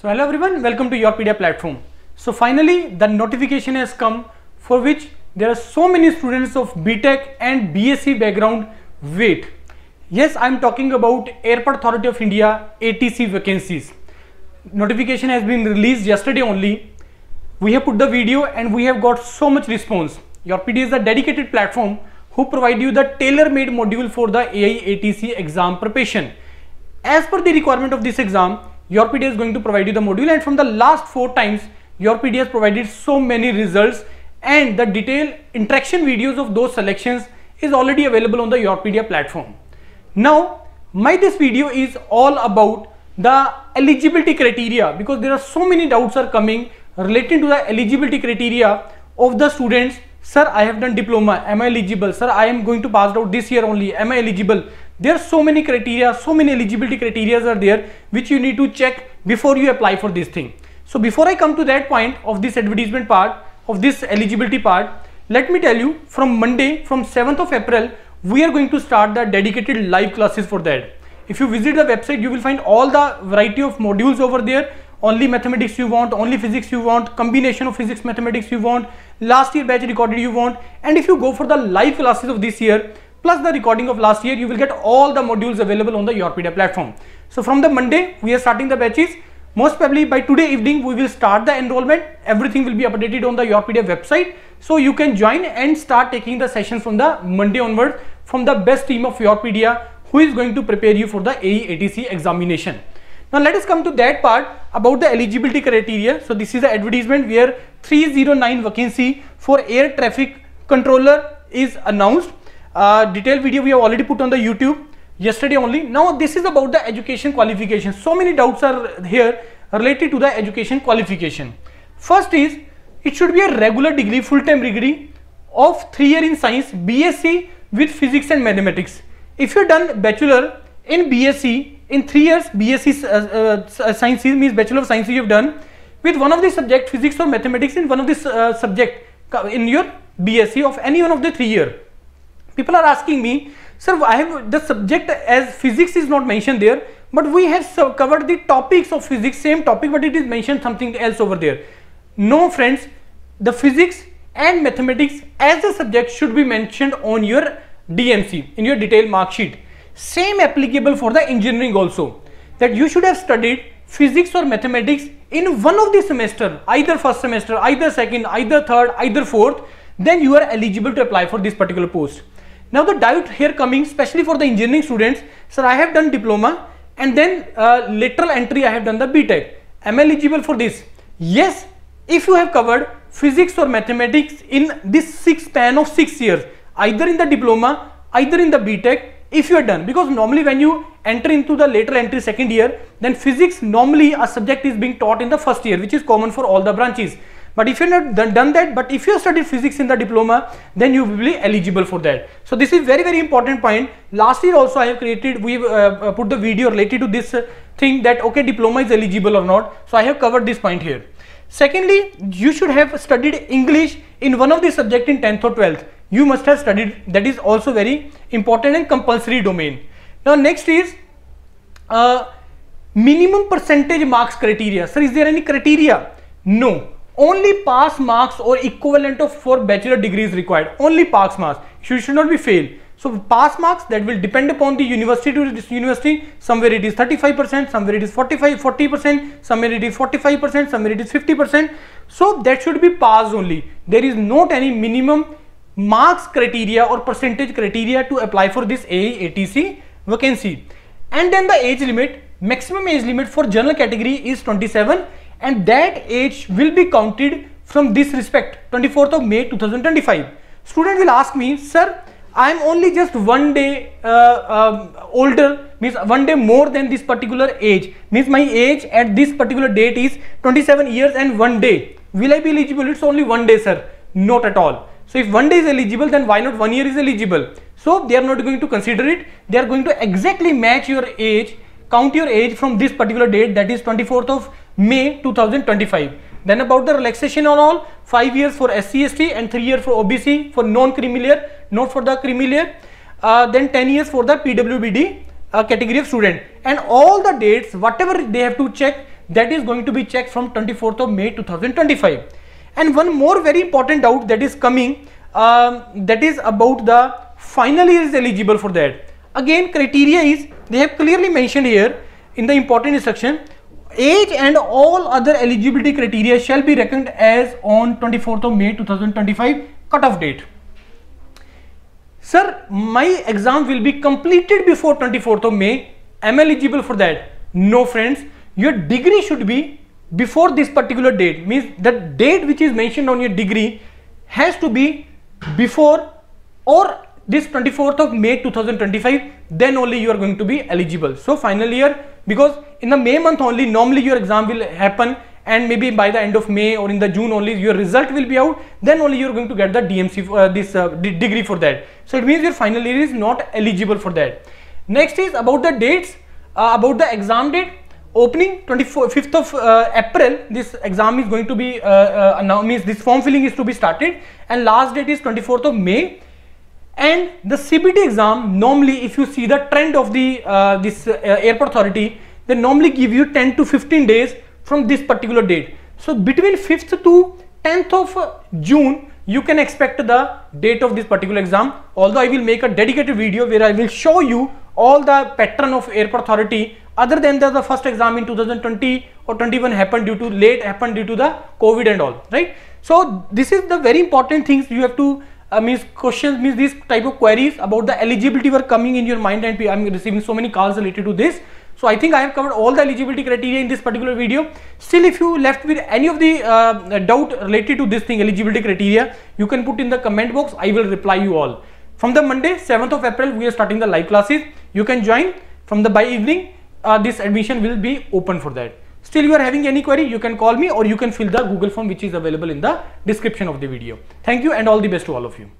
So hello everyone, welcome to YourPedia platform. So finally the notification has come for which there are so many students of BTech and BSc background wait. Yes, I am talking about Airport Authority of India ATC vacancies. Notification has been released yesterday only. We have put the video and we have got so much response. YourPedia is a dedicated platform who provide you the tailor-made module for the AAI ATC exam preparation. As per the requirement of this exam, YourPedia is going to provide you the module and from the last four times YourPedia has provided so many results and the detailed interaction videos of those selections is already available on the YourPedia platform. Now my this video is all about the eligibility criteria because there are so many doubts are coming relating to the eligibility criteria of the students. Sir i have done diploma. Am i eligible? Sir i am going to pass out this year only. Am i eligible there are so many criteria so many eligibility criteria are there which you need to check before you apply for this thing. So before i come to that point of this advertisement part of this eligibility part let me tell you from monday from 7th of april we are going to start the dedicated live classes for that. If you visit the website you will find all the variety of modules over there. Only mathematics you want only physics you want combination of physics mathematics you want last year batch recorded you want. And if you go for the live classes of this year plus the recording of last year you will get all the modules available on the YourPedia platform. So from the Monday we are starting the batches most probably by today evening we will start the enrollment everything will be updated on the YourPedia website so you can join and start taking the sessions from the Monday onward from the best team of YourPedia who is going to prepare you for the AAI ATC examination. Now let us come to that part about the eligibility criteria. So this is the advertisement where 309 vacancy for air traffic controller is announced uh, detailed video we have already put on the YouTube yesterday only. Now this is about the education qualification. So many doubts are here related to the education qualification. First is it should be a regular degree, full-time degree of 3 year in science, BSc with physics and mathematics. If you done bachelor in BSc in 3 years BSc uh, uh, science means bachelor of science you have done with one of the subject physics or mathematics in one of this uh, subject in your BSc of any one of the 3 year people are asking me sir i have the subject as physics is not mentioned there but we have covered the topics of physics same topic but it is mentioned something else over there. No friends the physics and mathematics as a subject should be mentioned on your dmc in your detailed mark sheet. Same applicable for the engineering also that you should have studied physics or mathematics in one of the semester either first semester either second either third either fourth then you are eligible to apply for this particular post now the doubt here coming especially for the engineering students, sir I have done diploma and then uh, lateral entry I have done the BTech. Am I eligible for this? Yes, if you have covered physics or mathematics in this six span of six years, either in the diploma, either in the BTech, if you are done because normally when you enter into the lateral entry second year then physics normally a subject is being taught in the first year which is common for all the branches but if you have not done that, but if you studied physics in the diploma, then you will be eligible for that. So this is very, very important point. Last year also I have created, we uh, uh, put the video related to this uh, thing that okay, diploma is eligible or not. So I have covered this point here. Secondly, you should have studied English in one of the subject in 10th or 12th. You must have studied, that is also very important and compulsory domain. Now next is uh, minimum percentage marks criteria. Sir, is there any criteria? No only pass marks or equivalent of for bachelor degree is required. Only pass marks. You should not be fail so pass marks that will depend upon the university to this university. Somewhere it is 35 percent somewhere it is 45 40 percent somewhere it is 45 percent somewhere it is 50 percent. So that should be passed only. There is not any minimum marks criteria or percentage criteria to apply for this AATC vacancy. And then the age limit. Maximum age limit for general category is 27 and that age will be counted from this respect 24th of May 2025. Student will ask me, sir, I am only just one day uh, uh, older means one day more than this particular age means my age at this particular date is 27 years and one day. Will I be eligible? It's only one day sir. Not at all. So if one day is eligible then why not one year is eligible? So they are not going to consider it. They are going to exactly match your age count your age from this particular date that is 24th of May 2025. Then about the relaxation on all 5 years for SC ST and 3 years for OBC for non-creamy layer, not for the creamy layer. Uh, then 10 years for the PWBD uh, category of student and all the dates whatever they have to check that is going to be checked from 24th of May 2025 and one more very important doubt that is coming um, that is about the final year is eligible for that again criteria is they have clearly mentioned here in the important instruction age and all other eligibility criteria shall be reckoned as on 24th of May 2025 cutoff date. Sir, my exam will be completed before 24th of May. Am eligible for that? No friends, your degree should be before this particular date. Means the date which is mentioned on your degree has to be before or this 24th of May 2025 then only you are going to be eligible. So final year because in the May month only normally your exam will happen and maybe by the end of May or in the June only your result will be out then only you are going to get the DMC uh, this uh, degree for that. So it means your final year is not eligible for that. Next is about the dates uh, about the exam date opening 25th of uh, April this exam is going to be uh, uh, now means this form filling is to be started and last date is 24th of May and the CBT exam normally if you see the trend of the uh, this uh, airport authority they normally give you 10 to 15 days from this particular date. So between 5th to 10th of uh, June you can expect the date of this particular exam. Although I will make a dedicated video where I will show you all the pattern of airport authority other than the, the first exam in 2020 or 21 happened due to late happened due to the covid and all right? So this is the very important things you have to uh, means questions means these type of queries about the eligibility were coming in your mind and I'm receiving so many calls related to this. So I think I have covered all the eligibility criteria in this particular video. Still if you left with any of the uh, doubt related to this thing eligibility criteria, you can put in the comment box. I will reply you all. From the Monday 7th of April we are starting the live classes. You can join from the by evening. Uh, this admission will be open for that. Still you are having any query, you can call me or you can fill the Google form which is available in the description of the video. Thank you and all the best to all of you.